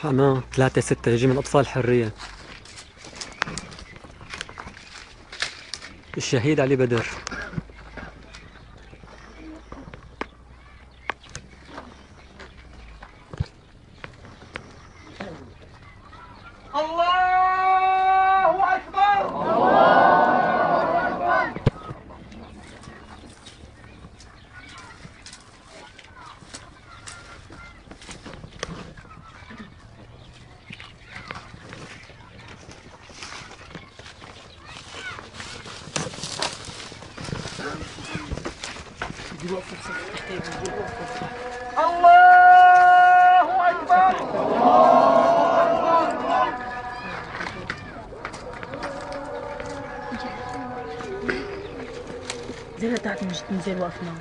حماه ثلاثة ستة يجي من أطفال حرية الشهيد علي بدر. الله! الله أكبر زي تحت مش تنزل وقفنا